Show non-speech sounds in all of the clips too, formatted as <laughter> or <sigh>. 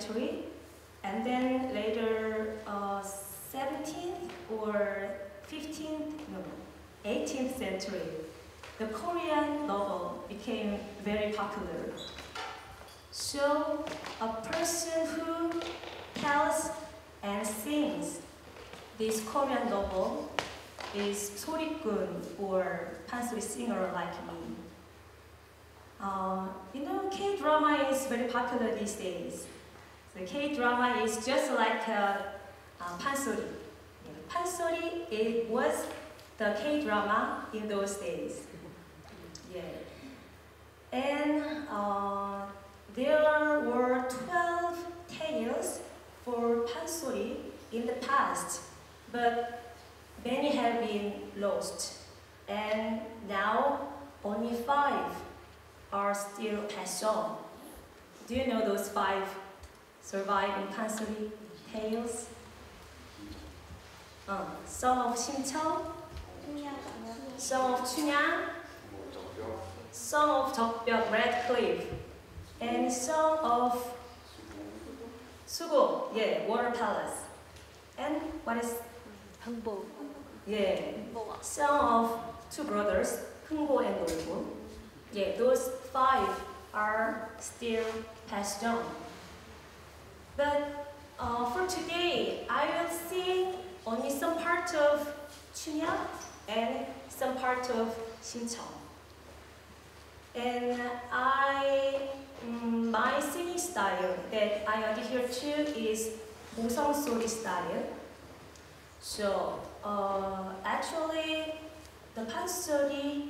century and then later uh, 17th or 15th, no, 18th century, the Korean novel became very popular. So a person who tells and sings this Korean novel is Sorikun or pansori singer like me. Uh, you know, K-drama is very popular these days. The K-drama is just like uh, uh, pansori. Pansori, it was the K-drama in those days. Yeah. And uh, there were 12 tales for pansori in the past, but many have been lost. And now only five are still passed on. Do you know those five surviving pansori tales? Uh, Song of Simcheon, Song of Chunyang, Song of Jeokbyuk Red Cliff, and Song of Sugo, yeah, Water Palace. And what is, 방법. yeah, Song of Two Brothers, Hungo and Norgun. Yeah, those five are still passed on. But uh, for today, I will sing only some part of Chunya and some part of Xinchang. And I, mm, my singing style that I adhere to is Musang Solo style. So uh, actually, the Pansori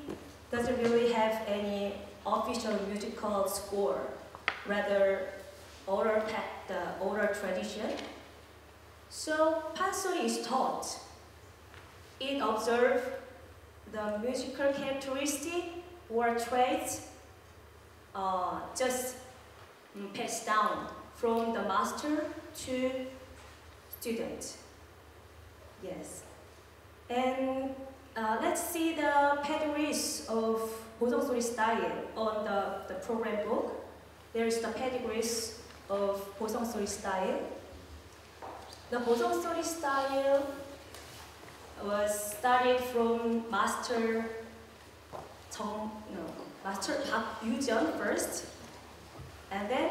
doesn't really have any official musical score. Rather, older, the older tradition. So pansori is taught. It observes the musical characteristic or traits uh, just mm, passed down from the master to student. Yes. And uh, let's see the pedigrees of Boseongsori style on the, the program book. There's the pedigrees of 보성 소리 style. The 보성 소리 style was studied from Master Jung, no, Master Park Yu-jeon first, and then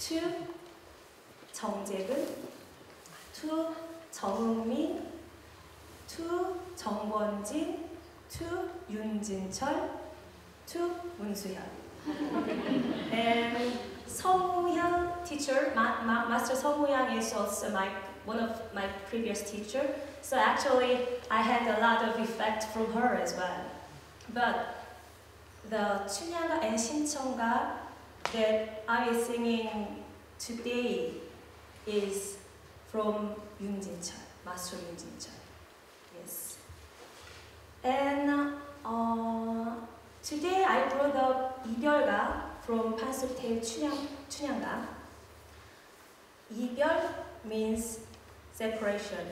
to Jae-geun, to Eun-mi, to Kwon-jin, to Jin-chol, to Soo-hyun. and Song Woo-hyun teacher, Ma- Ma- Master Song Woo-hyun is also my one of my previous teacher. So actually, I had a lot of effect from her as well. But the Chunyanga and Shincheonga that I am singing today is from Yoon Jin-chol, Master Yoon Jin-chol. Yes. And uh, today I brought up 이별가 from Pansori Tale Chunyang, Chunyanga. 이별 means separation.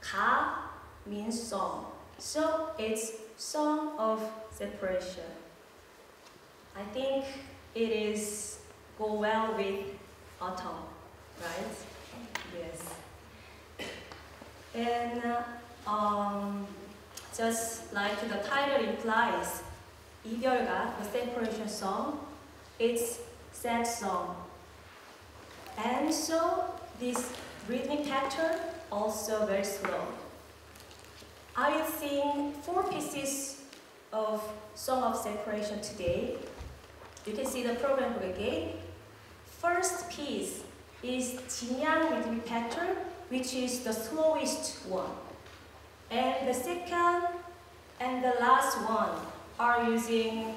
가 means song. So it's song of separation. I think it is go well with autumn, right? Yes. And uh, um, just like the title implies, 이별가, the separation song, it's sad song. And so this rhythmic pattern also very slow. I will sing four pieces of Song of Separation today. You can see the program book again. First piece is Jinyang rhythmic pattern, which is the slowest one. And the second and the last one are using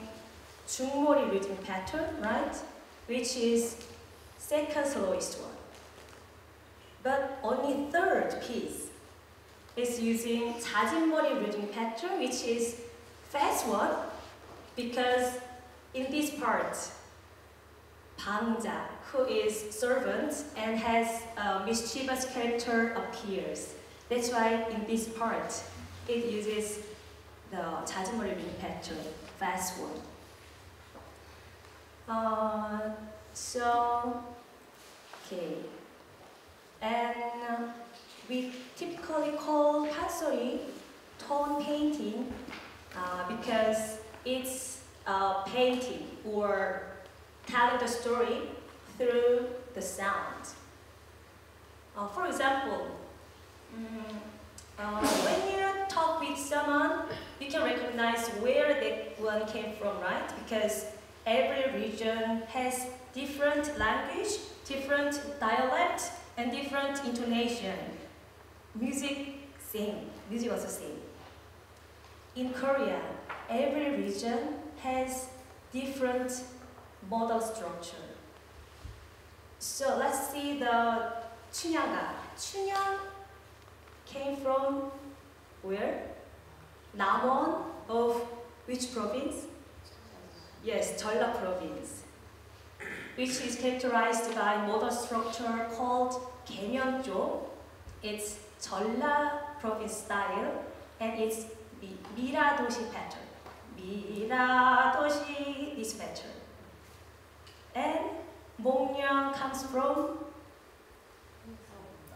Jungmori rhythmic pattern, right? Which is second slowest one. But only third piece is using 자진머리 rhythm pattern, which is fast one, because in this part, Bangja, who is servant and has a mischievous character appears. That's why in this part, it uses the 자진머리 rhythm pattern, fast one. Uh, so, okay. And we typically call pansori tone painting uh, because it's a painting or telling the story through the sound. Uh, for example, mm, uh, when you talk with someone, you can recognize where that one came from, right? Because every region has different language, different dialect, and different intonation. Music, same, Music also same. In Korea, every region has different modal structure. So let's see the 춘향가. Chunyang came from where? Namwon of which province? Yes, Jeolla province, which is characterized by modal structure called Gyeongjo. It's Jeolla province style, and it's Mira Doshi pattern. Mira Doshi is pattern. And Mongnyeong comes from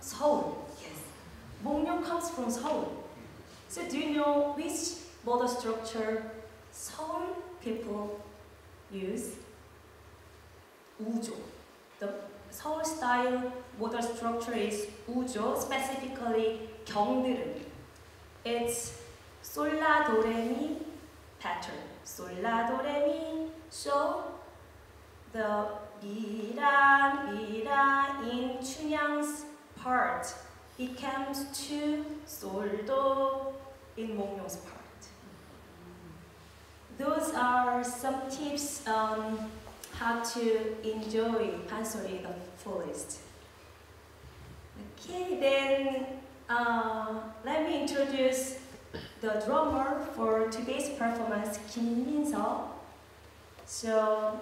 Seoul. Yes, Mongnyeong comes from Seoul. So do you know which modal structure Seoul people use? 우조. The Seoul style modal structure is 우조, specifically 경들음. It's 솔라도레미 pattern. 솔라도레미. So the 미라 미라 in 춘향's part becomes to soldo in Mongyeong's part. Those are some tips on how to enjoy pansori the fullest. Okay, then uh, let me introduce the drummer for today's performance, Kim Min-seo. So,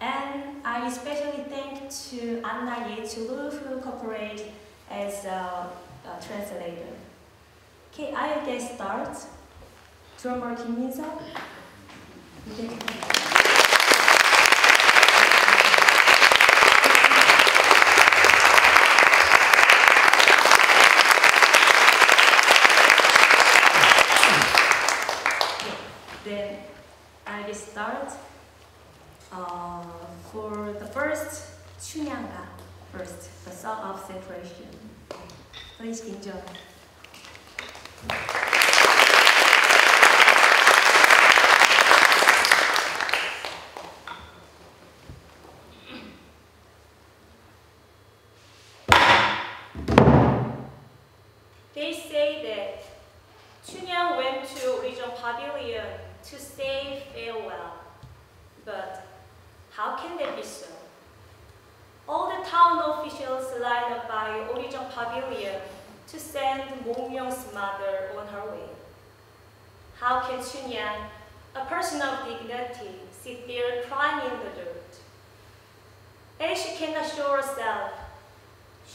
and I especially thank to Anna Yates-Lu who cooperated as a, a translator. Okay, I will get start. Drummer Kim Min-seo. Then I will start uh, for the first Chunyanga first, the song of separation. Please enjoy.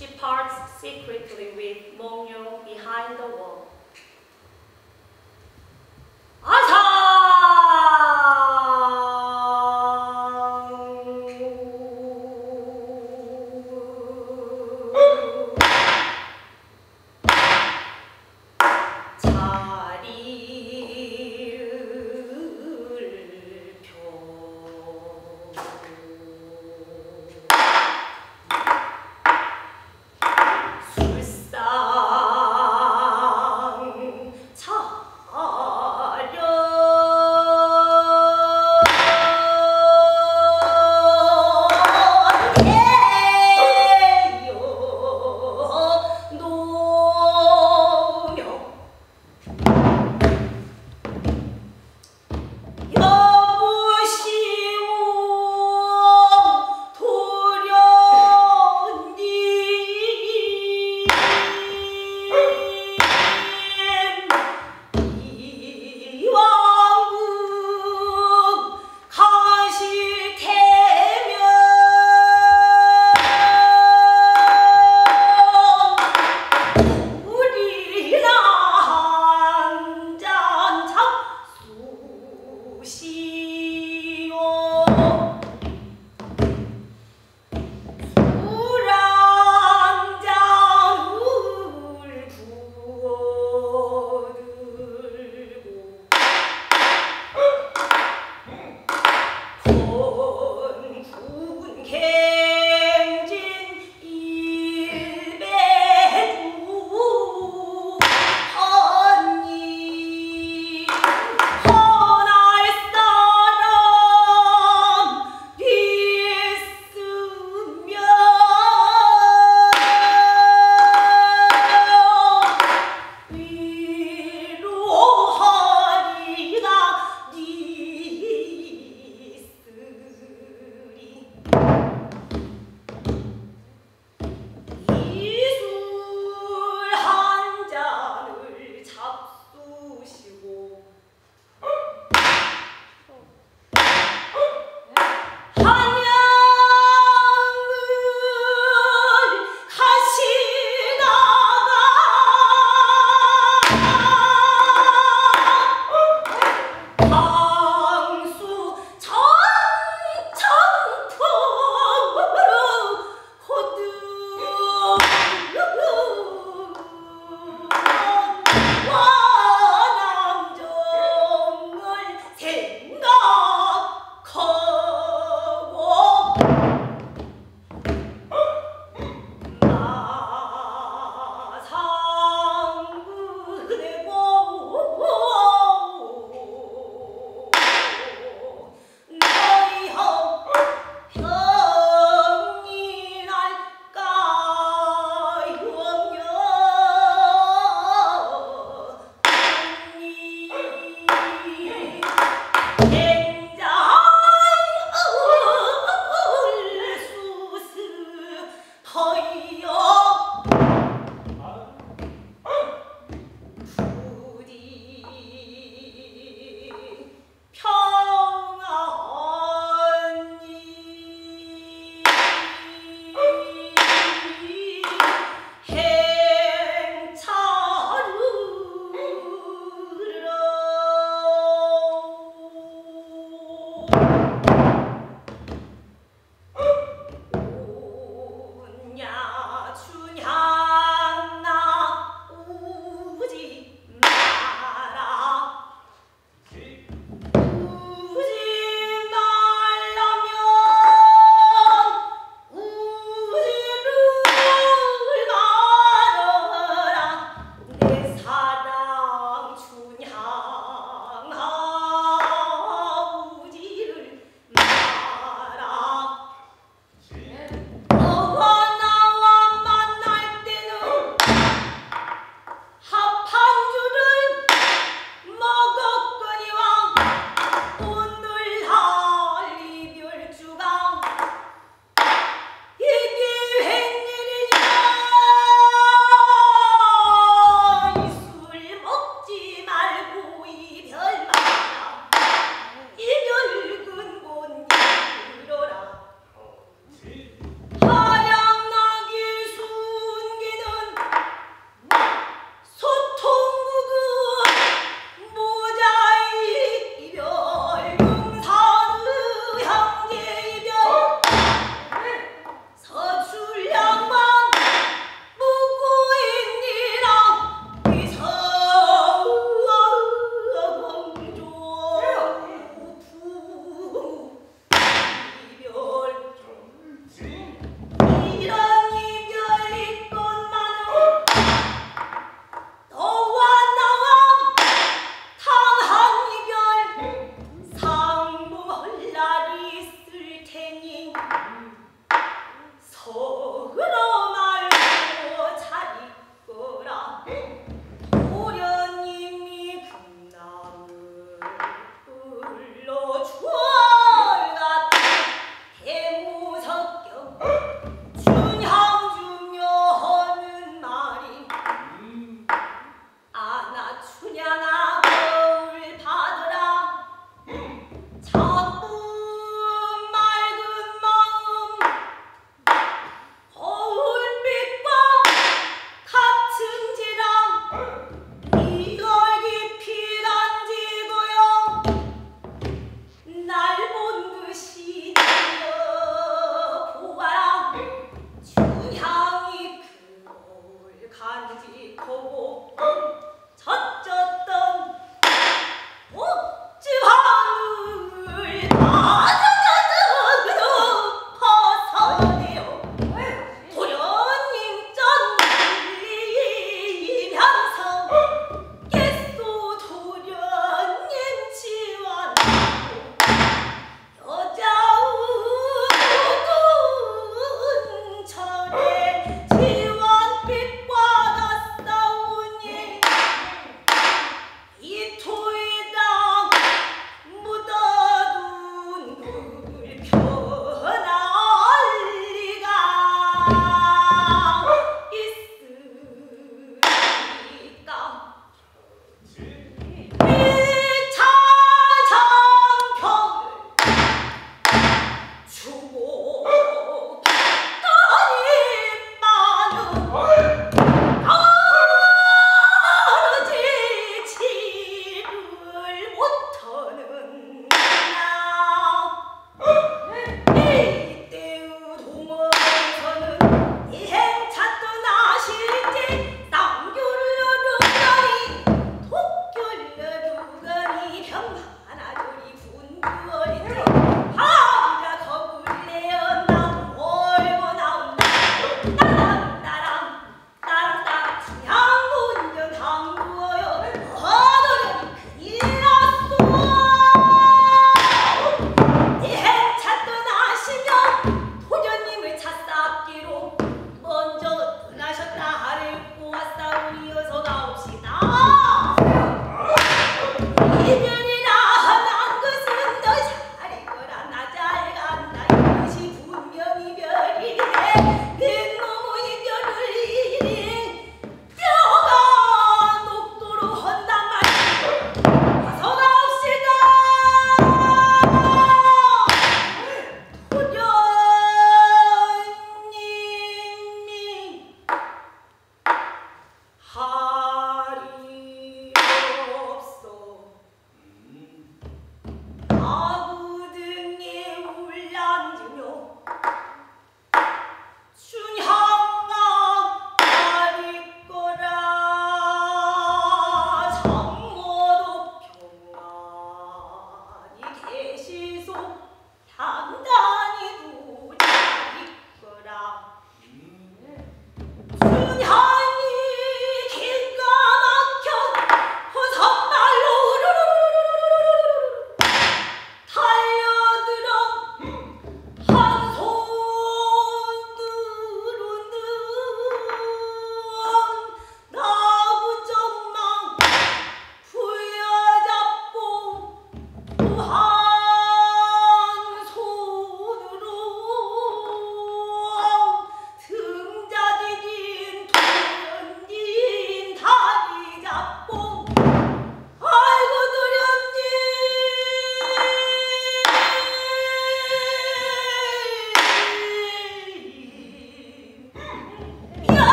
She parts secretly with Mongmyong behind the wall.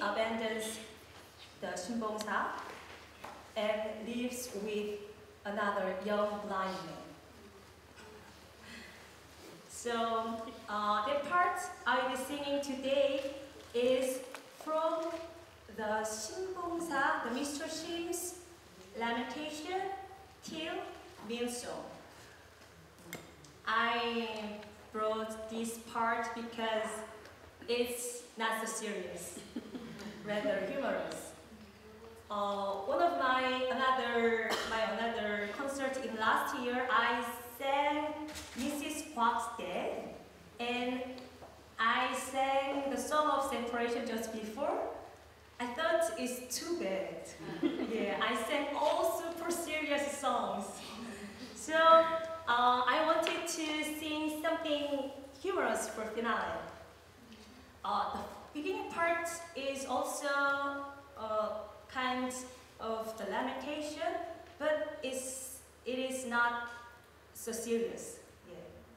abandons the Shumbongsa and lives with another young blind man. So uh, the part I'll be singing today is from the Shinbongsa, the Mr. Shim's Lamentation till Minso. I brought this part because it's not so serious. <laughs> rather humorous. Uh, one of my another my another concert in last year, I sang Mrs. Kwak's Dead, and I sang the song of separation just before. I thought it's too bad. <laughs> yeah, I sang all super serious songs. So uh, I wanted to sing something humorous for finale. Uh, Beginning part is also a kind of the lamentation, but it's, it is not so serious, yeah,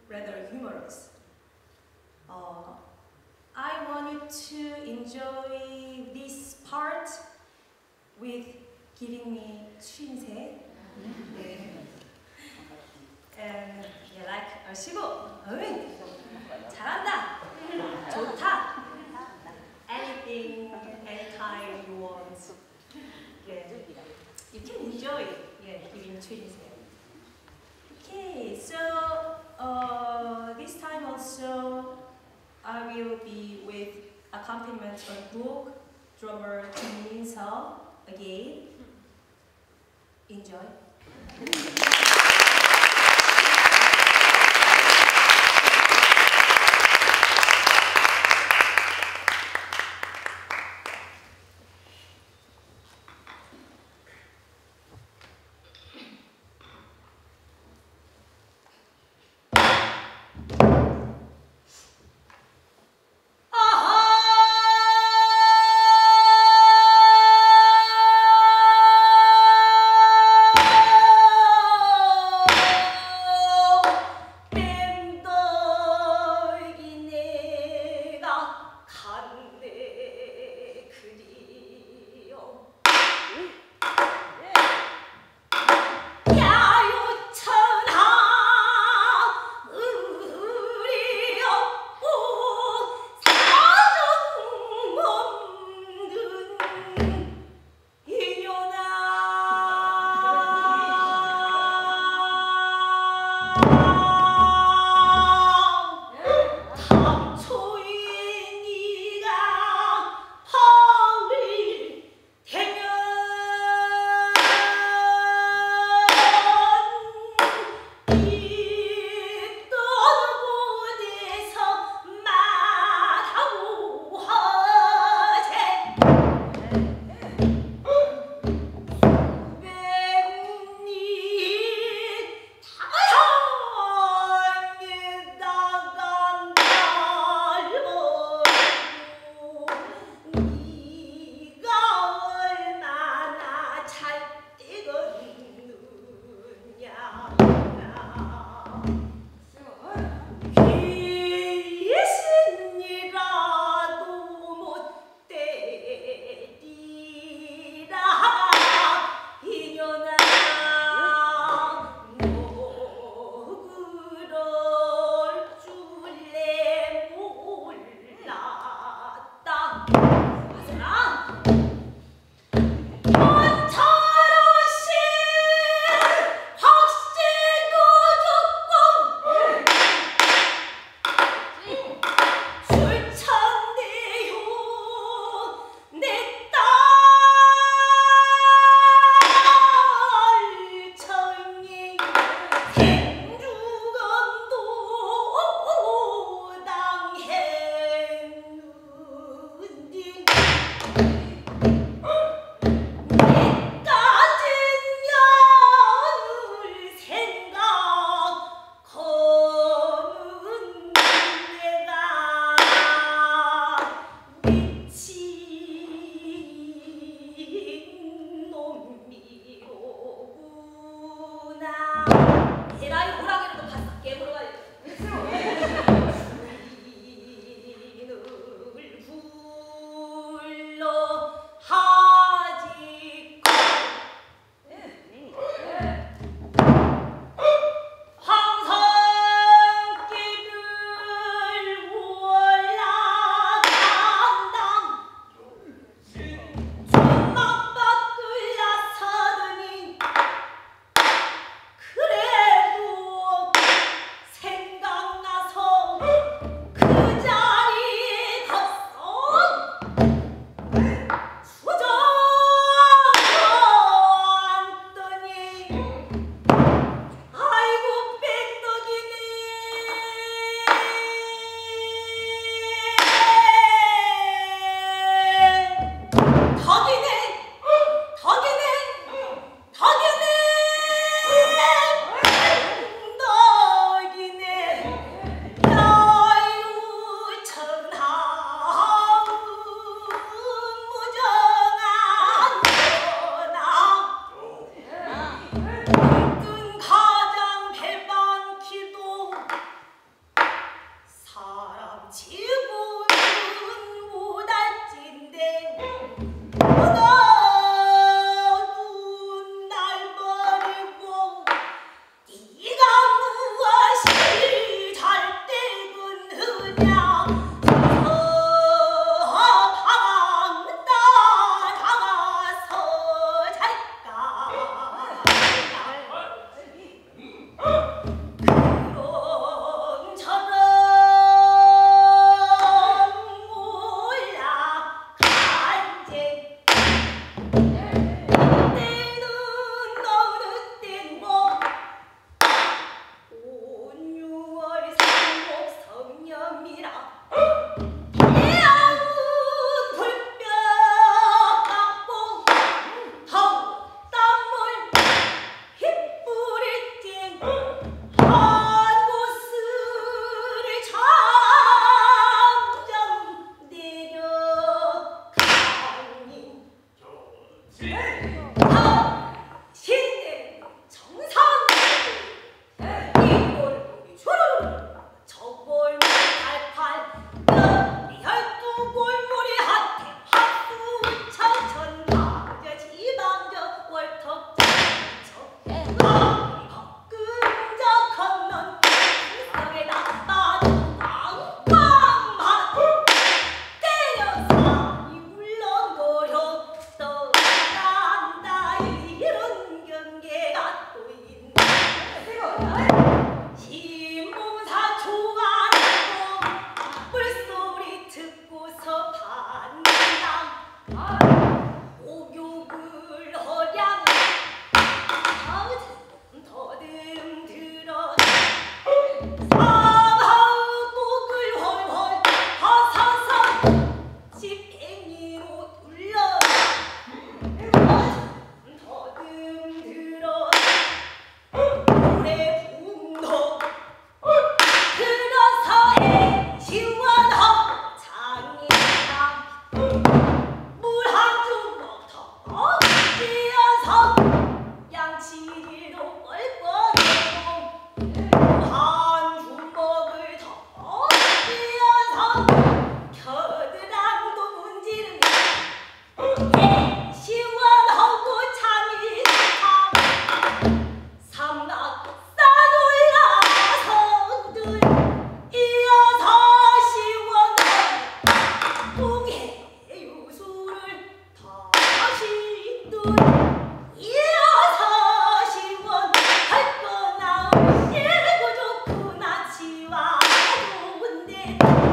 rather humorous. Uh, I wanted to enjoy this part with giving me 추임새. <laughs> and yeah, like, 시고, 잘한다, 좋다 anything, anytime you want. 네. You can enjoy it. Yeah, giving treatment. Okay, so uh, this time also I will be with accompaniment from buk drummer Kim Min Seo again. Enjoy.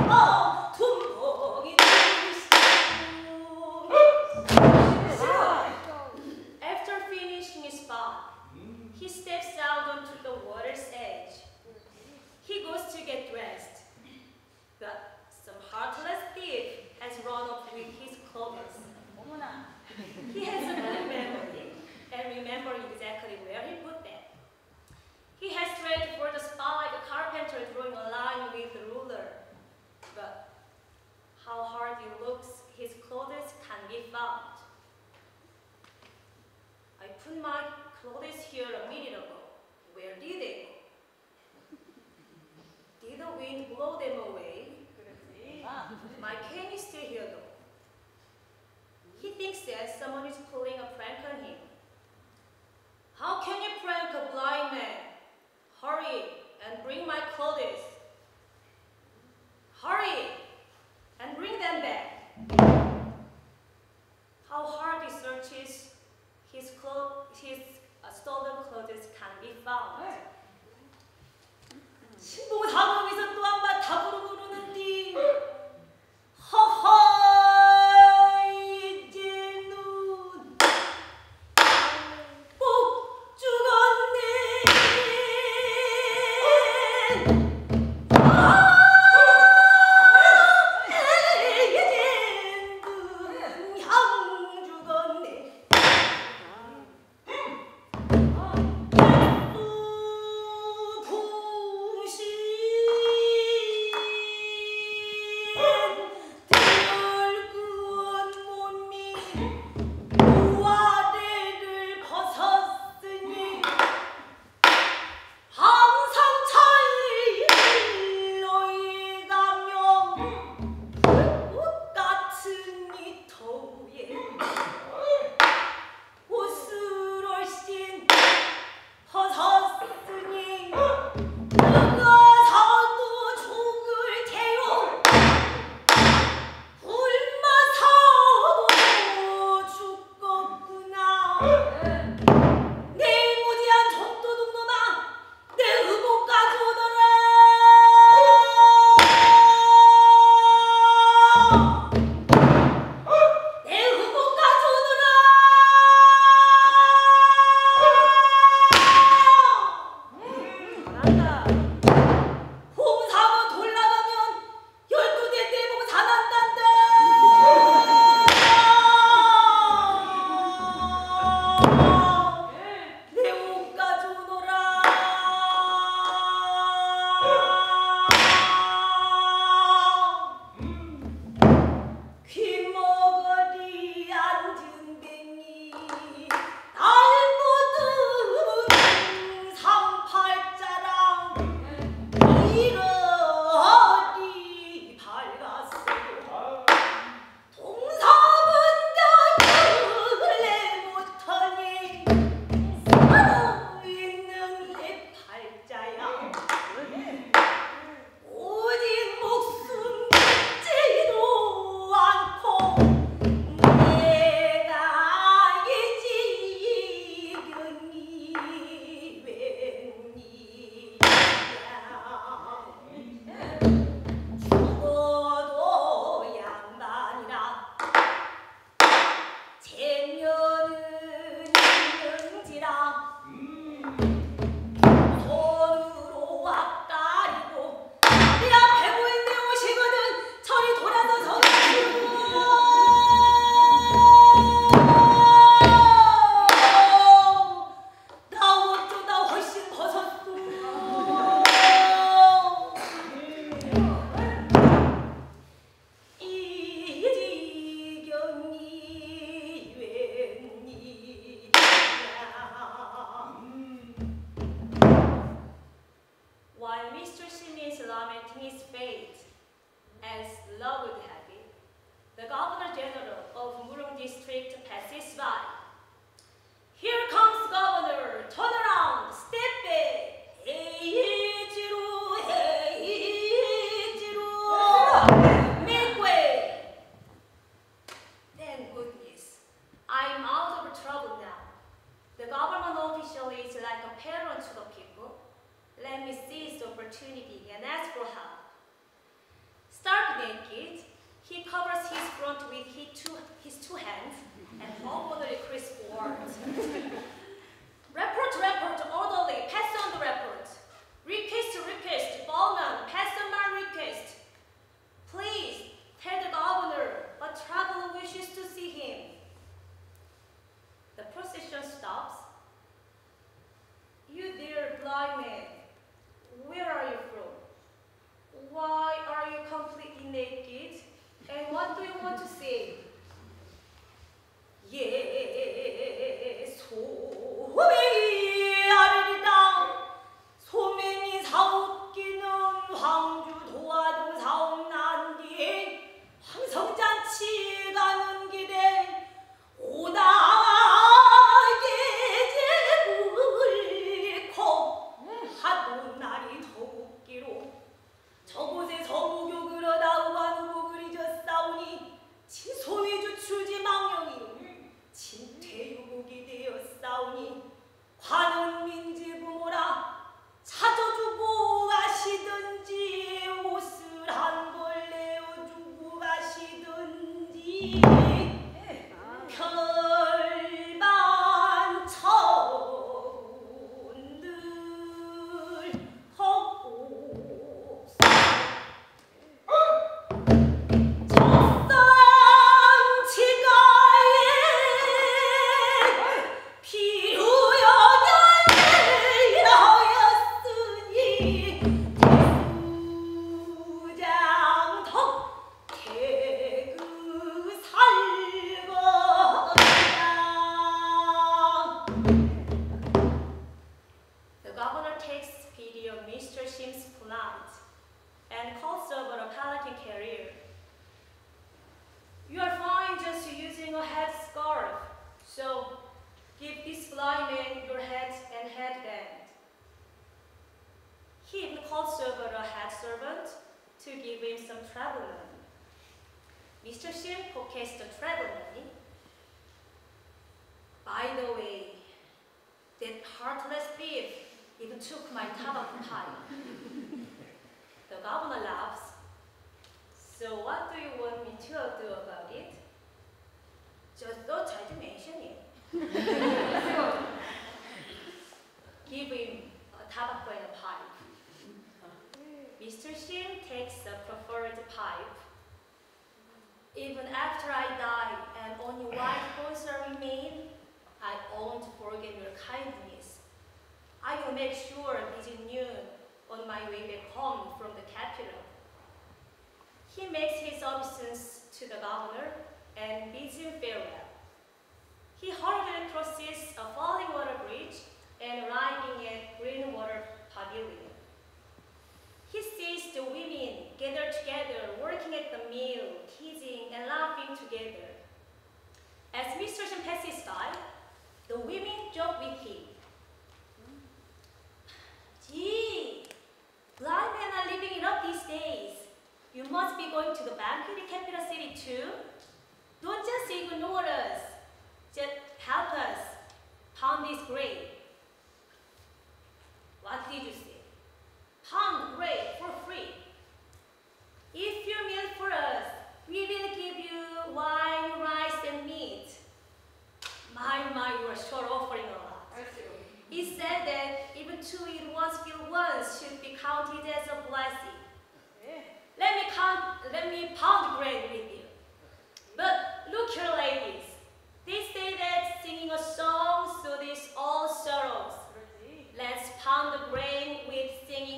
아, tobacco and a pipe. Mr. Shin takes the preferred pipe. Even after I die and only white <clears throat> horse remain, I won't forget your kindness. I will make sure it is noon on my way back home from the capital. He makes his obeisance to the governor and bids him farewell. He hurriedly crosses a falling water bridge and arriving at Greenwater Pavilion. He sees the women gathered together, working at the mill, teasing and laughing together. As Mr. Shen passes by, the women joke with him. Gee, blind men are living it up these days. You must be going to the banquet in capital city too. Don't just ignore us. Just help us pound this grain. What did you say? Pound grape for free. If you meal for us, we will give you wine, rice, and meat. My, my, you are sure offering a lot. He said that even to eat one's field once should be counted as a blessing. Yeah. Let me count, let me pound grain with you. But look here, ladies. They say that singing a song soothes all sorrows. Let's pound the grain with singing.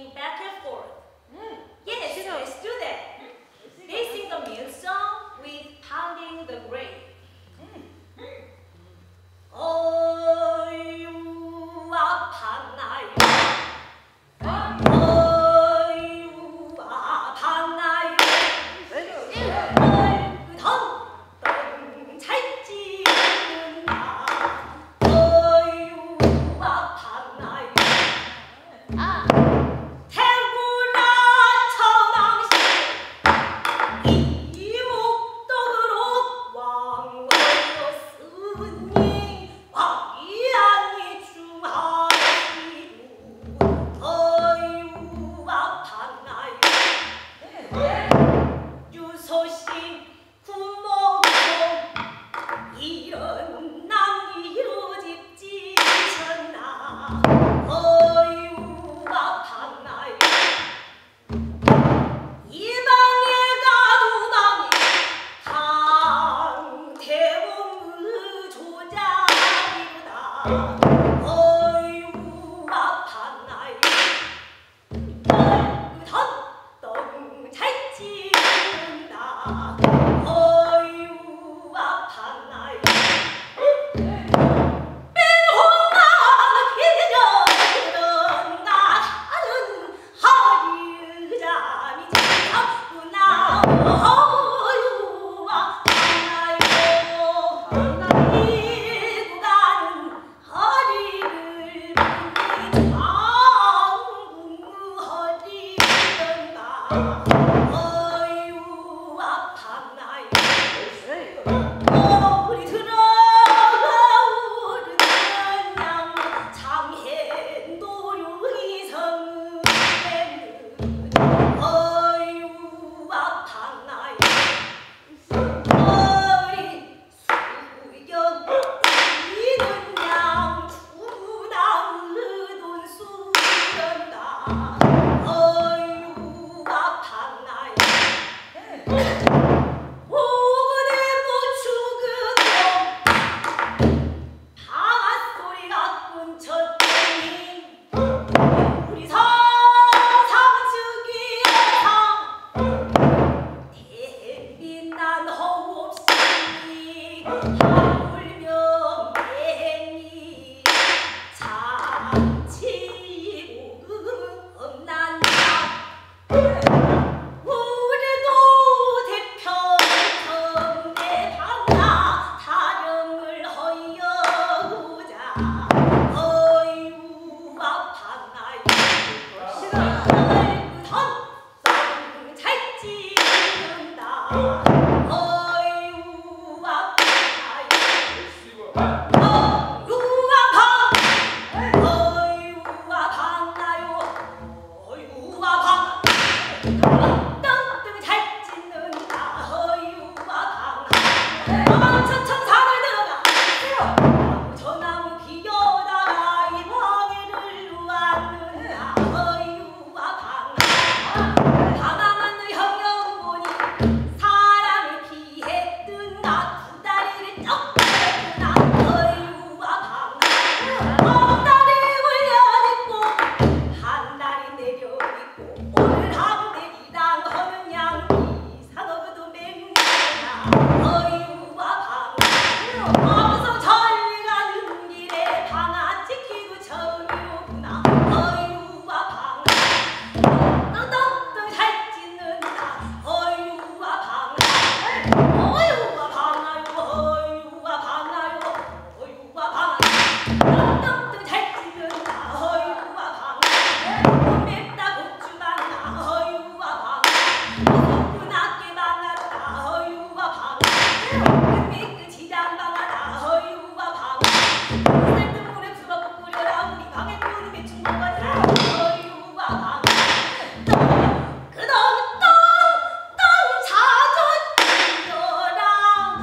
Oh.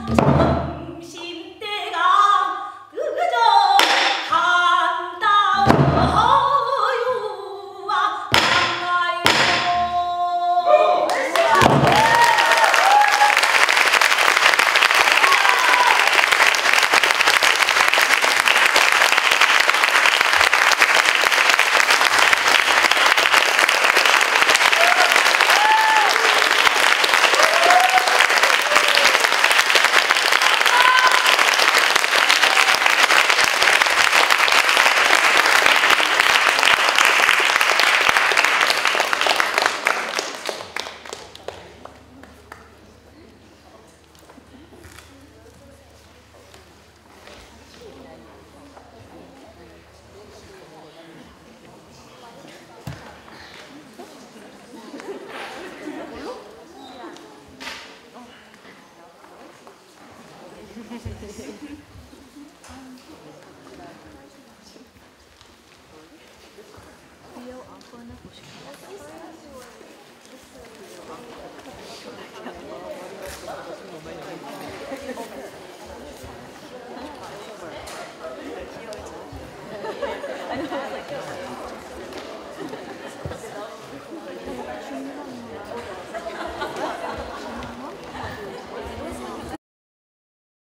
Thank you.